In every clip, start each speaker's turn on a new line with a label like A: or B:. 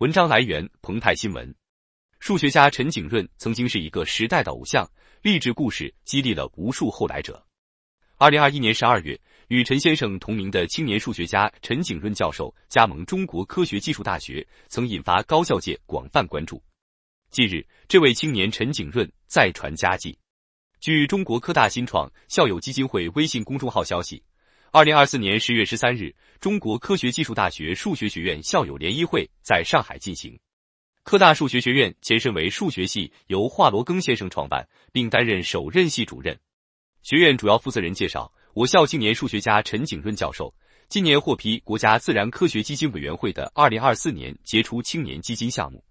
A: 文章来源：澎湃新闻。数学家陈景润曾经是一个时代的偶像，励志故事激励了无数后来者。二零二一年十二月，与陈先生同名的青年数学家陈景润教授加盟中国科学技术大学，曾引发高校界广泛关注。近日，这位青年陈景润再传佳绩。据中国科大新创校友基金会微信公众号消息。二零二四年十月十三日，中国科学技术大学数学学院校友联谊会在上海进行。科大数学学院前身为数学系，由华罗庚先生创办，并担任首任系主任。学院主要负责人介绍，我校青年数学家陈景润教授今年获批国家自然科学基金委员会的二零二四年杰出青年基金项目。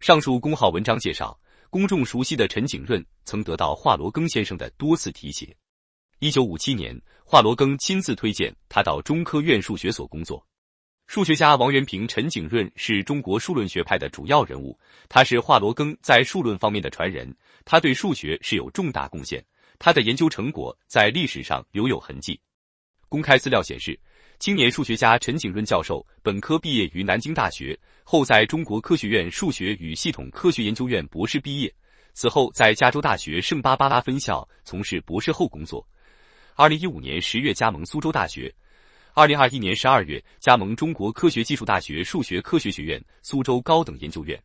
A: 上述公号文章介绍，公众熟悉的陈景润曾得到华罗庚先生的多次提携。一九五七年，华罗庚亲自推荐他到中科院数学所工作。数学家王元平、陈景润是中国数论学派的主要人物，他是华罗庚在数论方面的传人，他对数学是有重大贡献，他的研究成果在历史上留有痕迹。公开资料显示，青年数学家陈景润教授本科毕业于南京大学，后在中国科学院数学与系统科学研究院博士毕业，此后在加州大学圣巴巴拉分校从事博士后工作。二零一五年十月加盟苏州大学，二零二一年十二月加盟中国科学技术大学数学科学学院苏州高等研究院。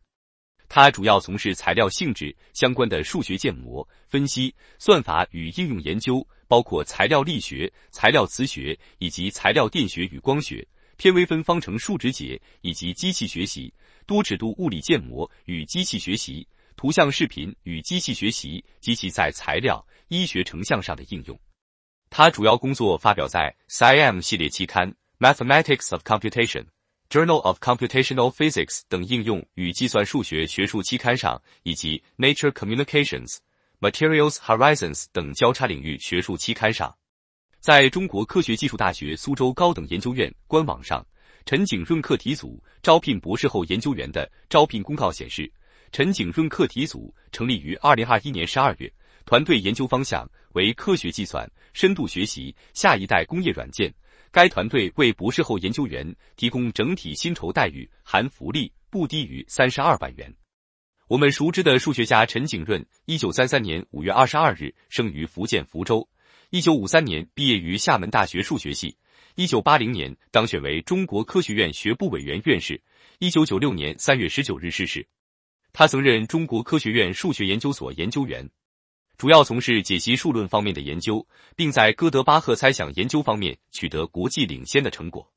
A: 他主要从事材料性质相关的数学建模分析、算法与应用研究，包括材料力学、材料磁学以及材料电学与光学、偏微分方程数值解以及机器学习、多尺度物理建模与机器学习、图像视频与机器学习及其在材料、医学成像上的应用。他主要工作发表在 SciM 系列期刊、Mathematics of Computation、Journal of Computational Physics 等应用与计算数学学术期刊上，以及 Nature Communications、Materials Horizons 等交叉领域学术期刊上。在中国科学技术大学苏州高等研究院官网上，陈景润课题组招聘博士后研究员的招聘公告显示，陈景润课题组成立于二零二一年十二月。团队研究方向为科学计算、深度学习、下一代工业软件。该团队为博士后研究员提供整体薪酬待遇，含福利不低于三十二万元。我们熟知的数学家陈景润，一九三三年五月二十二日生于福建福州，一九五三年毕业于厦门大学数学系，一九八零年当选为中国科学院学部委员院士，一九九六年三月十九日逝世。他曾任中国科学院数学研究所研究员。主要从事解析数论方面的研究，并在哥德巴赫猜想研究方面取得国际领先的成果。